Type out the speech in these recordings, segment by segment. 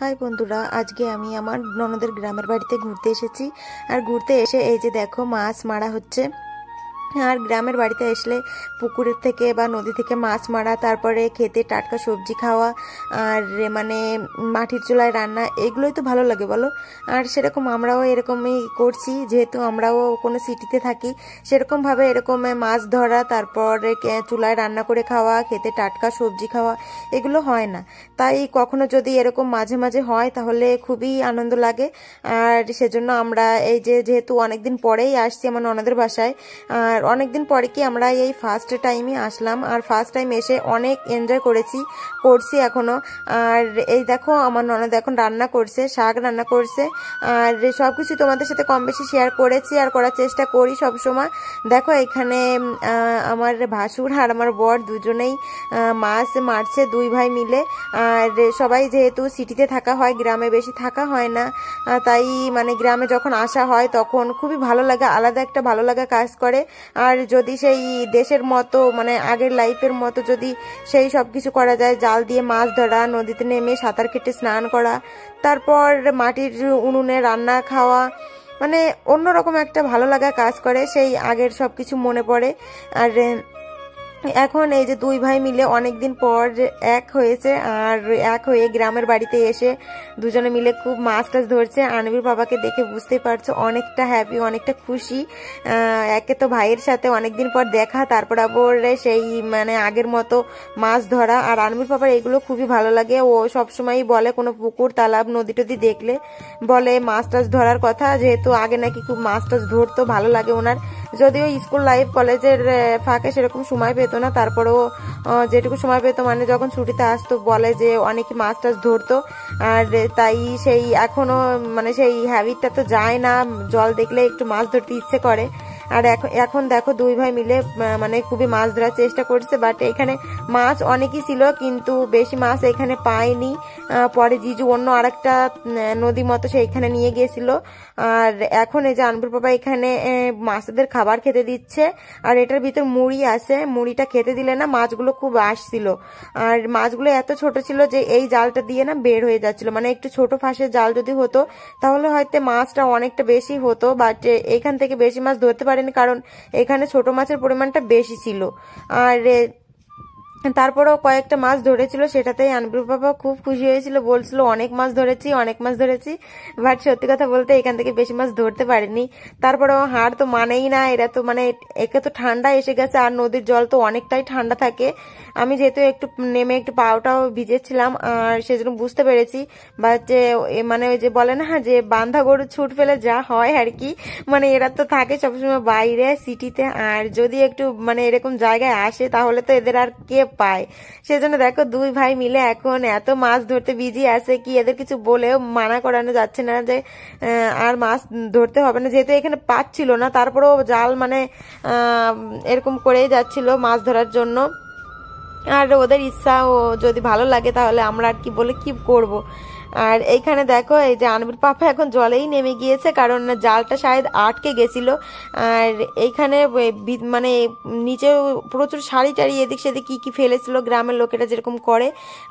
High বন্ধুরা, আজকে আমি আমার ননদের গ্রামের বাড়িতে ঘুরতে এসেছি। আর ঘুরতে এসে এই যে দেখো, মাছ মারা হচ্ছে। আর গ্রামের বাড়িতে আসলে পুকুরের থেকে বা নদী থেকে মাছ মারা, তারপরে খেতে টাটকা সবজি খাওয়া, আর মানে মাটির চুলায় রান্না, এগুলোই তো ভালো লাগে বলো। আর সেরকম আমরাও এরকমই করছি, যেহেতু আমরাও কোনো সিটিতে থাকি, সেরকমভাবে এরকম মাছ ধরা, তারপরে চুলায় রান্না করে খাওয়া, খেতে টাটকা সবজি খাওয়া, এগুলো হয় না। তাই কখনো যদি এরকম মাঝে মাঝে হয়, তাহলে খুবই আনন্দ লাগে। আর সেজন্য আমরা এই যে, যেহেতু অনেকদিন পরেই আসছি আমার ননদের বাসায়, আর অনেকদিন পরে কি আমরা এই ফার্স্ট টাইমে আসলাম, আর ফার্স্ট টাইম এসে অনেক এনজয় করেছি, করছি এখনও। আর এই দেখো, আমার ননদ এখন রান্না করছে, শাক রান্না করছে, আর সব কিছু তোমাদের সাথে কম বেশি শেয়ার করেছি আর করার চেষ্টা করি সব সময় দেখো, এখানে আমার ভাসুর আর আমার বর দুজনেই মাছ মারছে দুই ভাই মিলে। আর সবাই যেহেতু সিটিতে থাকা হয়, গ্রামে বেশি থাকা হয় না তাই মানে গ্রামে যখন আসা হয়, তখন খুবই ভালো লাগে, আলাদা একটা ভালো লাগা কাজ করে। আর যদি সেই দেশের মতো মানে আগের লাইফের মতো যদি সেই সব কিছু করা যায়, জাল দিয়ে মাছ ধরা, নদীতে নেমে সাঁতার কেটে স্নান করা, তারপর মাটির উনুনে রান্না খাওয়া মানে অন্যরকম একটা ভালো লাগা কাজ করে, সেই আগের সব কিছু মনে পড়ে। আর এখন এই যে দুই ভাই মিলে অনেক দিন পর এক হয়েছে, আর এক হয়ে গ্রামের বাড়িতে এসে দুজনে মিলে খুব মাছ টাছ ধরছে। আনবির বাবাকে দেখে বুঝতে পারছ অনেকটা হ্যাপি অনেকটা খুশি। একে তো ভাইয়ের সাথে অনেকদিন পর দেখা, তারপর আবার সেই মানে আগের মতো মাছ ধরা। আর আনবির বাবার এগুলো খুবই ভালো লাগে। ও সবসময়ই বলে কোনো পুকুর, তালাব, নদী টদি দেখলে বলে মাছ টাছ ধরার কথা। যেহেতু আগে নাকি খুব মাছ টাছ ধরতো, ভালো লাগে ওনার। যদিও স্কুল লাইফ কলেজের ফাঁকে সেরকম সময় পেতো না, তারপরেও যেটুকু সময় পেতো মানে যখন ছুটিতে আসতো, বলে যে অনেকে মাছ টাছ ধরতো, আর তাই সেই এখনও মানে সেই হ্যাবিটটা তো যায় না, জল দেখলে একটু মাছ ধরতে ইচ্ছে করে। আর এখন দেখো দুই ভাই মিলে মানে খুবই মাছ ধরার চেষ্টা করছে বাট এখানে মাছ অনেকই ছিল, কিন্তু বেশি মাছ এখানে পায়নি। পরে জিজু অন্য আরেকটা নদী মতো সে এখানে নিয়ে গিয়েছিল আর এখন এই যে আনবুর বাবা এখানে মাছদের খাবার খেতে দিচ্ছে, আর এটার ভিতর মুড়ি আছে, মুড়িটা খেতে দিলে না মাছগুলো খুব আসছিল। আর মাছগুলো এত ছোট ছিল যে এই জালটা দিয়ে না বের হয়ে যাচ্ছিল। মানে একটু ছোট ফাঁসের জাল যদি হতো, তাহলে হয়তো মাছটা অনেকটা বেশি হতো বাট এখান থেকে বেশি মাছ ধরতে পারেনি। কারণ এখানে ছোট মাছের পরিমাণটা বেশি ছিল। আর তারপরেও কয়েকটা মাছ ধরেছিল, সেটাতেই আনবির বাবা খুব খুশি হয়েছিল, বলছিল, অনেক মাছ ধরেছি, অনেক মাছ ধরেছি। বাট সত্যি কথা বলতে এখান থেকে বেশি মাছ ধরতে পারিনি। তারপরেও হাড় তো মানেই না, এরা তো মানে একে তো ঠান্ডা এসে গেছে, আর নদীর জল তো অনেকটাই ঠান্ডা থাকে। আমি যেহেতু একটু নেমে একটু পাওটাও ভিজেছিলাম, আর সেজন্য বুঝতে পেরেছি বা যে মানে ওই যে বলে না, যে বান্ধা গরু ছুট ফেলে যা হয় আর কি মানে এরা তো থাকে সবসময় বাইরে, সিটিতে, আর যদি একটু মানে এরকম জায়গায় আসে, তাহলে তো এদের আর কে পায়। সেজন্য দেখো দুই ভাই মিলে এখন এত মাছ ধরতে বিজি আছে কি এদের কিছু বলেও মানা করানো যাচ্ছে না যে আর মাছ ধরতে হবে না। যেহেতু এখানে পাচ্ছিল না, তারপরেও জাল মানে এরকম করেই যাচ্ছিল মাছ ধরার জন্য। আর ওদের ইচ্ছা ও যদি ভালো লাগে তাহলে আমরা আর কি বলে কি করব। আর এইখানে দেখো, এই যে আনবির পাপা এখন জলেই নেমে গিয়েছে, কারণ জালটা শায়দ আটকে গেছিল। আর এইখানে মানে নিচে প্রচুর শাড়ি টাড়ি এদিক সেদিক কী কী ফেলেছিল, গ্রামের লোকেরা যেরকম করে।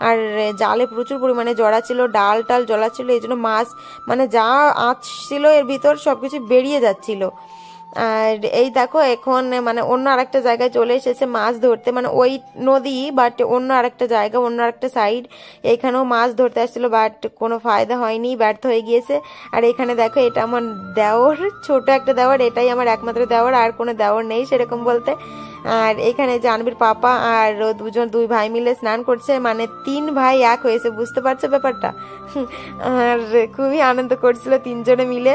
আর জালে প্রচুর পরিমাণে জড়া ছিল, ডাল টাল জলা ছিল, এই জন্য মাছ মানে যা আঁচ ছিল এর ভিতর সব কিছু বেরিয়ে যাচ্ছিল। আর এই দেখো, এখন মানে অন্য আরেকটা জায়গায় চলে এসেছে মাছ ধরতে। মানে ওই নদী বাট অন্য আরেকটা জায়গা, অন্য আরেকটা সাইড এখানেও মাছ ধরতে আসছিল বাট কোনো ফায়দা হয়নি, ব্যর্থ হয়ে গিয়েছে। আর এখানে দেখো, এটা আমার দেওর, ছোট একটা দেওয়ার এটাই আমার একমাত্র দেওয়ার আর কোনো দেওয়ার নেই সেরকম বলতে। আর এখানে জানবীর পাপা আর দুজন দুই ভাই মিলে স্নান করছে মানে তিন ভাই এক হয়েছে, বুঝতে পারছ ব্যাপারটা? আর খুবই আনন্দ করছিল তিনজনে মিলে।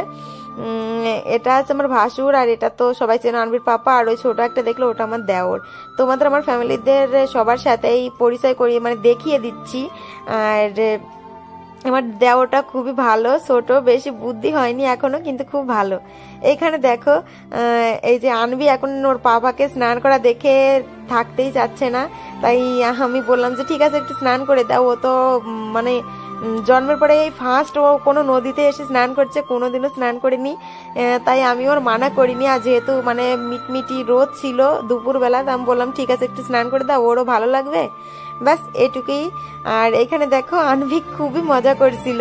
এটা আছে আমার ভাসুর আর এটা তো সবাই চেনে আনবির পাপা। আর ওই ছোট একটা দেখল, ওটা আমার দেওর। তোমাদের আমার ফ্যামিলিদের সবার সাথেই পরিচয় করিয়ে মানে দেখিয়ে দিচ্ছি। আর আমার দেওয়াটা খুবই ভালো, ছোট, বেশি বুদ্ধি হয়নি এখনও, কিন্তু খুব ভালো। এখানে দেখো এই যে আনবি এখন ওর পাপাকে স্নান করা দেখে থাকতেই চাচ্ছে না। তাই আমি বললাম যে, ঠিক আছে, একটু স্নান করে দাও। ও তো মানে জন্মের পরে এই ফার্স্ট ও কোনো নদীতে এসে স্নান করছে, কোনোদিনও স্নান করিনি। তাই আমি ওর মানা করিনি। আর যেহেতু মানে মিটমিটি রোদ ছিল দুপুরবেলা তো আমি বললাম, ঠিক আছে, একটু স্নান করে দাও, ওরও ভালো লাগবে। ব্যাস, এটুকুই। আর এখানে দেখো, আনভিক খুবই মজা করছিল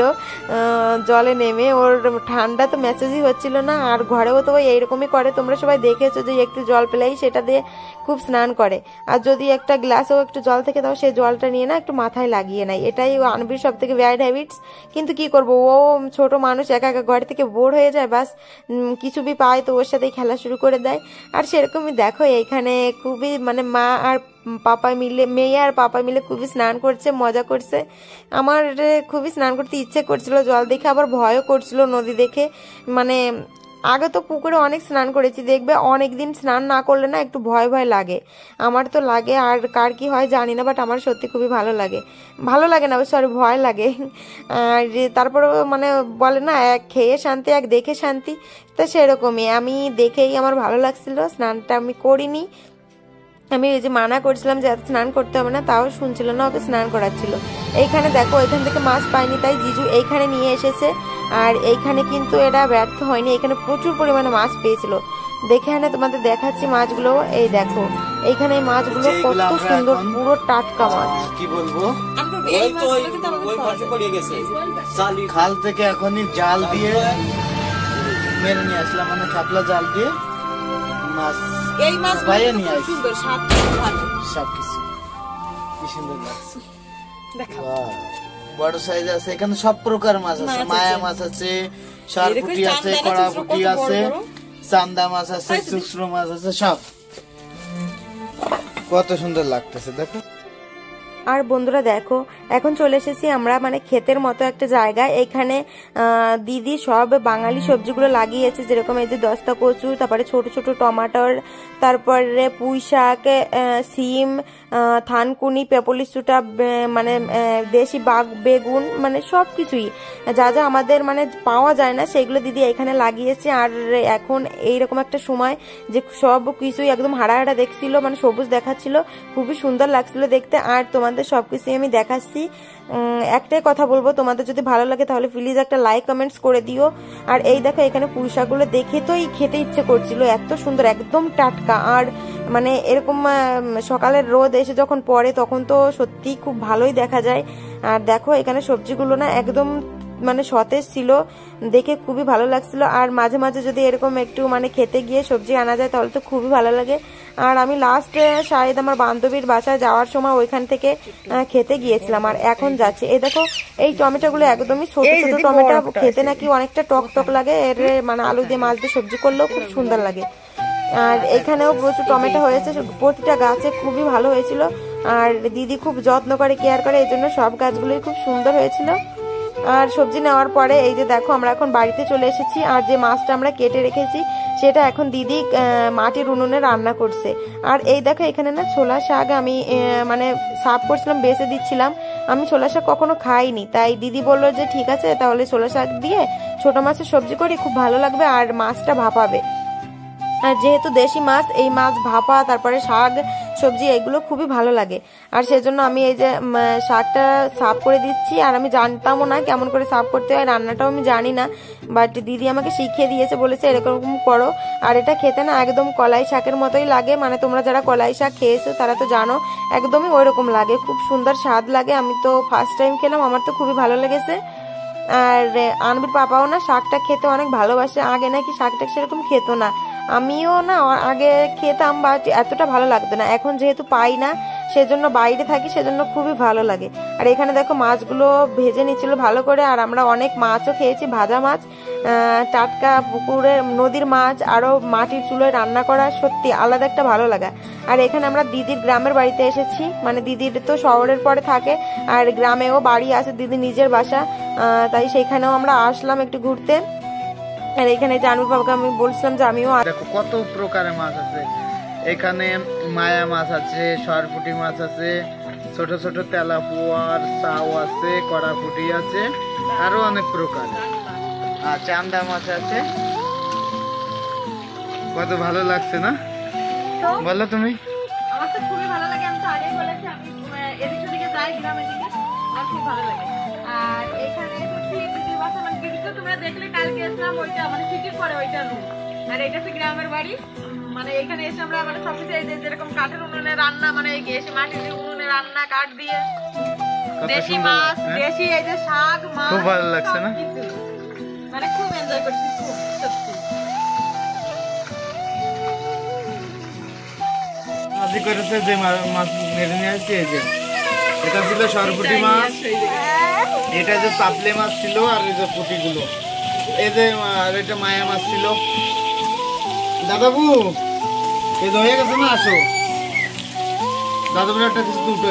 জলে নেমে। ওর ঠান্ডা তো মেসেজই হচ্ছিল না, আর ঘরেও তো এইরকমই করে। তোমরা সবাই দেখেছ যে একটু জল পেলেই সেটা দিয়ে খুব স্নান করে। আর যদি একটা গ্লাসেও একটু জল থেকে দাও সেই জলটা নিয়ে না একটু মাথায় লাগিয়ে নেয়। এটাই আনভির সব থেকে ব্যাড হ্যাবিটস কিন্তু কি করব, ও ছোট মানুষ, একা একা ঘর থেকে বোর হয়ে যায় বাস কিছু বি পায় তো ওর সাথেই খেলা শুরু করে দেয়। আর সেরকমই দেখো, এইখানে খুবই মানে মা আর পাপা মিলে, মেয়ে আর পাপা মিলে খুবই স্নান করছে, মজা করছে। আমার খুবই স্নান করতে ইচ্ছে করছিল, জল দেখে আবার ভয়ও করছিল নদী দেখে। মানে আগে তো পুকুরে অনেক স্নান করেছি, দেখবে অনেক দিন স্নান না করলে না একটু ভয় ভয় লাগে। আমার তো লাগে, আর কার কি হয় জানি না বাট আমার সত্যি খুবই ভালো লাগে। ভালো লাগে না সরি ভয় লাগে। আর তারপরে মানে বলে না, এক খেয়ে শান্তি, এক দেখে শান্তি, তো সেরকমই। আমি দেখেই আমার ভালো লাগছিল, স্নানটা আমি করিনি। আমি ওই যে মানা করছিলাম যে এত স্নান করতে হবে না তাও শুনছিল না ওকে স্নান করাচ্ছিল। এইখানে দেখো এখান থেকে মাছ পাইনি তাই জিজু এইখানে নিয়ে এসেছে। আর এইখানে কিন্তু এরা ব্যর্থ হয়নি এখানে প্রচুর পরিমাণে মাছ পেয়েছিল। দেখে এখানে তোমাদের দেখাচ্ছি মাছগুলো এই দেখো। এইখানে এই মাছগুলো কত সুন্দর পুরো টাটকা মাছ। কি বলব? ওই তো ওই ওই পাশে পড়ে গেছে। চালি। খাল থেকে এখনই জাল দিয়ে মেরে নিয়ে আসলাম মানে খাপলা জাল দিয়ে মাছ। এই মাছ ভাইয়া নিয়ে আসি সুন্দর ভালো সব কিছু কি সুন্দর লাগছে দেখা বড় সাইজ আছে এখানে সব প্রকার মাছ আছে। মায়া মাছ আছে সারপুটি আছে কড়াপুটি আছে? চান্দা মাছ আছে শুকনো মাছ আছে সব। কত সুন্দর লাগতেছে দেখো। আর বন্ধুরা দেখো, এখন চলে এসেছি আমরা মানে ক্ষেতের মতো একটা জায়গায়। এখানে দিদি সব বাঙালি সবজিগুলো লাগিয়েছে, যেরকম এই যে দস্তা কচু, তারপরে ছোট ছোট টমাটোর, তারপরে পুঁই শাক সিম থানকুনি পেপলিসুটা মানে দেশি বাগ বেগুন মানে সব কিছুই যা যা আমাদের মানে পাওয়া যায় না, সেগুলো দিদি এখানে লাগিয়েছে। আর এখন এইরকম একটা সময় যে সব কিছুই একদম হারা হারা দেখছিল মানে সবুজ দেখাচ্ছিল। খুবই সুন্দর লাগছিল দেখতে। আর তোমাদের সব কিছুই আমি দেখাচ্ছি। একটাই কথা বলব, তোমাদের যদি ভালো লাগে তাহলে প্লিজ একটা লাইক কমেন্টস করে দিও। আর এই দেখো, এখানে পুঁইশাকগুলো দেখে তোই খেতে ইচ্ছে করছিল, এত সুন্দর, একদম টাটকা। আর মানে এরকম সকালের রোদ এসে যখন পড়ে তখন তো সত্যি খুব ভালোই দেখা যায়। আর দেখো, এখানে সবজিগুলো না একদম মানে সতেজ ছিল দেখে খুবই ভালো লাগছিল। আর মাঝে মাঝে যদি এরকম একটু মানে খেতে গিয়ে সবজি আনা যায় তাহলে তো খুবই ভালো লাগে। আর আমি লাস্ট শায়দ আমার বান্ধবীর বাসায় যাওয়ার সময় ওইখান থেকে খেতে গিয়েছিলাম। আর এখন যাচ্ছে। এই দেখো এই টমেটোগুলো একদমই ছোট ছোট টমেটো খেতে নাকি অনেকটা টক টক লাগে। এর মানে আলু দিয়ে মাছ দিয়ে সবজি করলেও খুব সুন্দর লাগে। আর এখানেও প্রচুর টমেটো হয়েছে। প্রতিটা গাছে খুবই ভালো হয়েছিল। আর দিদি খুব যত্ন করে কেয়ার করে এই জন্য সব গাছগুলোই খুব সুন্দর হয়েছিল। আর সবজি নেওয়ার পরে এই যে দেখো, আমরা এখন বাড়িতে চলে এসেছি। আর যে মাছটা আমরা কেটে রেখেছি, সেটা এখন দিদি মাটির উনুনে রান্না করছে। আর এই দেখো, এখানে না ছোলা শাক আমি মানে সাফ করছিলাম, বেছে দিচ্ছিলাম। আমি ছোলা শাক কখনো খাইনি। তাই দিদি বলল যে, ঠিক আছে, তাহলে ছোলা শাক দিয়ে ছোট মাছের সবজি করি, খুব ভালো লাগবে আর মাছটা ভাপাবে। আর যেহেতু দেশি মাছ, এই মাছ ভাপা, তারপরে শাক সবজি, এগুলো খুবই ভালো লাগে। আর সেজন্য আমি এই যে শাকটা সাফ করে দিচ্ছি, আর আমি জানতামও না কেমন করে সাফ করতে হয়, রান্নাটাও আমি জানি না। বাট দিদি আমাকে শিখিয়ে দিয়েছে, বলেছে এরকম করো। আর এটা খেতে না একদম কলাই শাকের মতোই লাগে। মানে তোমরা যারা কলাই শাক খেয়েছো, তারা তো জানো, একদমই ওই রকম লাগে। খুব সুন্দর স্বাদ লাগে। আমি তো ফার্স্ট টাইম খেলাম, আমার তো খুবই ভালো লেগেছে। আর আনবির পাপাও না শাকটা খেতে অনেক ভালোবাসে। আগে নাকি শাকটা সেরকম খেত না। আমিও না, আগে খেতাম বা এতটা ভালো লাগতো না। এখন যেহেতু পাই না, সেজন্য বাইরে থাকি, সেজন্য খুবই ভালো লাগে। আর এখানে দেখো মাছগুলো ভেজে নিচ্ছিল ভালো করে, আর আমরা অনেক মাছও খেয়েছি, ভাজা মাছ টাটকা পুকুরের নদীর মাছ, আরও মাটির চুলোয় রান্না করা, সত্যি আলাদা একটা ভালো লাগা। আর এখানে আমরা দিদির গ্রামের বাড়িতে এসেছি মানে দিদির তো শহরের পরে থাকে, আর গ্রামেও বাড়ি আছে, দিদি নিজের বাসা তাই সেইখানেও আমরা আসলাম একটু ঘুরতে। আর এখানে জানুর বাবাকে আমি বলছিলাম যে আমিও দেখো কত প্রকারের মাছ আছে। এখানে মায়া মাছ আছে সরপুটি মাছ আছে ছোট ছোট তেলাপুয়ার চাও আছে কড়াপুটি আছে আরও অনেক প্রকার। আর চান্দা মাছ আছে। কত ভালো লাগছে না? বলো তুমি। আমার তো খুবই ভালো লাগে আমি তো আগেই বলেছি আমি এদিক সেদিকে যাই গ্রামের দিকে আমার খুব ভালো লাগে। আর এখানে হচ্ছে দিদির বাসা মানে তোমরা দেখলে কালকে এসলাম ওইটা মানে সিটির পরে ওইটা রুম আর এটা হচ্ছে গ্রামের বাড়ি। মানে এখানে এসে আমরা মানে সবকিছু এই যে যেরকম কাঠের উনুনে রান্না মানে এই এসে মাটির উনুনে রান্না কাঠ দিয়ে। দেশি মাছ হ্যাঁ? দেশি এই যে শাক মাছ খুব ভালো লাগছে না? মানে খুব এনজয় করছি খুব সত্যি। আজি করেছে যে মাছ মেরে নিয়ে আসছে এই যে। এটা ছিল সরপুটি মাছ। এটা যে চাপলে মাছ ছিল আর এই যে পুটিগুলো। এই যে আর এটা মায়া মাছ ছিল। দাদাবু যে হয়ে গেছে না, আসো। দাদাবুর একটা কিছু দুটো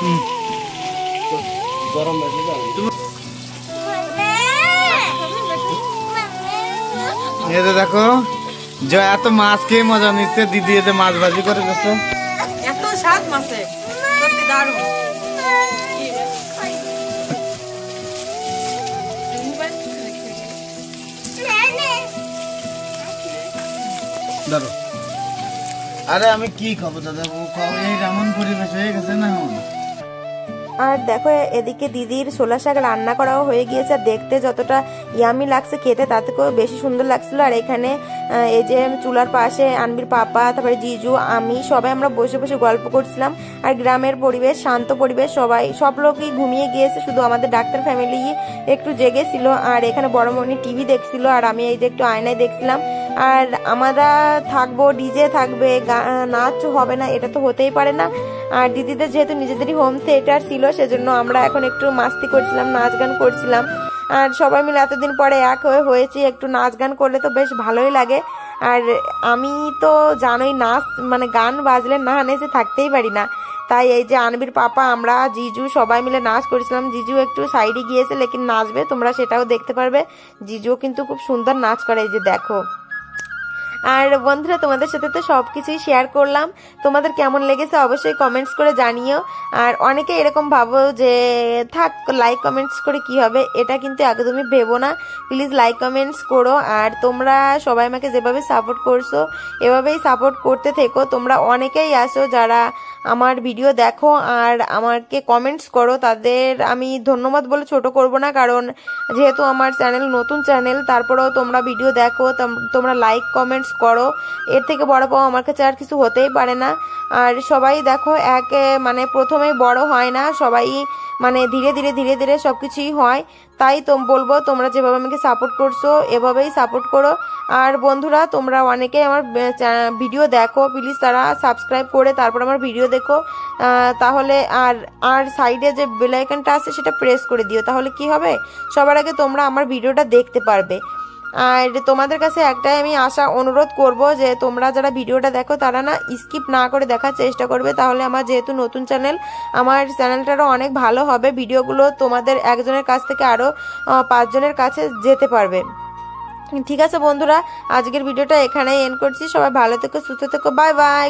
হুম। গরম দেখো জয়া তো মাছ খেয়ে মজা নিচ্ছে, দিদি এতে মাছ ভাজি করে গেছে স্বাদ মাছে সত্যি দারুণ। আরে আমি কি খাব দাদা? খাব এই রামন পরিবেশ হয়ে গেছে না আর দেখো, এদিকে দিদির ছোলা শাক রান্না করাও হয়ে গিয়েছে। দেখতে যতটা ইয়ামি লাগছে খেতে থেকেও বেশি সুন্দর লাগছিল। আর এখানে এই যে চুলার পাশে আনবির পাপা, তারপরে জিজু, আমি সবাই আমরা বসে বসে গল্প করছিলাম। আর গ্রামের পরিবেশ, শান্ত পরিবেশ, সবাই, সব লোকই ঘুমিয়ে গিয়েছে। শুধু আমাদের ডাক্তার ফ্যামিলি একটু জেগেছিল। আর এখানে বড় মনি টিভি দেখছিল। আর আমি এই যে একটু আয়নায় দেখছিলাম। আর আমরা থাকব ডিজে থাকবে নাচ হবে না, এটা তো হতেই পারে না। আর দিদিদের যেহেতু নিজেদেরই হোম থিয়েটার ছিল, সেজন্য আমরা এখন একটু মাস্তি করছিলাম, নাচ গান করছিলাম। আর সবাই মিলে এতদিন পরে এক হয়ে হয়েছি, একটু নাচ গান করলে তো বেশ ভালোই লাগে। আর আমি তো জানোই, নাচ মানে গান বাজলে না নেচে থাকতেই পারি না। তাই এই যে আনবির পাপা, আমরা, জিজু সবাই মিলে নাচ করেছিলাম। জিজু একটু সাইডে গিয়েছে, লেকিন নাচবে, তোমরা সেটাও দেখতে পারবে। জিজুও কিন্তু খুব সুন্দর নাচ করে, এই যে দেখো। আর বন্ধুরা, তোমাদের সাথে তো সব কিছুই শেয়ার করলাম। তোমাদের কেমন লেগেছে অবশ্যই কমেন্টস করে জানিও। আর অনেকে এরকম ভাবো যে, থাক লাইক কমেন্টস করে কি হবে? এটা কিন্তু একদমই ভেবো না। প্লিজ লাইক কমেন্টস করো। আর তোমরা সবাই আমাকে যেভাবে সাপোর্ট করছ, এভাবেই সাপোর্ট করতে থেকো। তোমরা অনেকেই আসো যারা আমার ভিডিও দেখো আর আমাকে কমেন্টস করো। তাদের আমি ধন্যবাদ বলে ছোট করব না, কারণ যেহেতু আমার চ্যানেল নতুন চ্যানেল তারপরেও তোমরা ভিডিও দেখো, তোম- তোমরা লাইক কমেন্টস করো। এর থেকে বড় পাওয়া আমার কাছে আর কিছু হতেই পারে না। আর সবাই দেখো, এক মানে প্রথমেই বড় হয় না, সবাই মানে ধীরে ধীরে ধীরে ধীরে সব কিছুই হয়। তাই তো বলব, তোমরা যেভাবে আমাকে সাপোর্ট করছ, এভাবেই সাপোর্ট করো। আর বন্ধুরা, তোমরা অনেকেই আমার ভিডিও দেখো প্লিজ তারা সাবস্ক্রাইব করে তারপর আমার ভিডিও দেখো। তাহলে আর আর সাইডে যে বেল আইকনটা আছে, সেটা প্রেস করে দিও, তাহলে কি হবে? সবার আগে তোমরা আমার ভিডিওটা দেখতে পারবে। আর তোমাদের কাছে একটাই আমি আশা, অনুরোধ করব যে তোমরা যারা ভিডিওটা দেখো, তারা না স্কিপ না করে দেখার চেষ্টা করবে। তাহলে আমার যেহেতু নতুন চ্যানেল আমার চ্যানেলটারও অনেক ভালো হবে। ভিডিওগুলো তোমাদের একজনের কাছ থেকে আরও পাঁচজনের কাছে যেতে পারবে। ঠিক আছে বন্ধুরা, আজকের ভিডিওটা এখানেই এন্ড করছি। সবাই ভালো থেকো, সুস্থ থেকো। Bye bye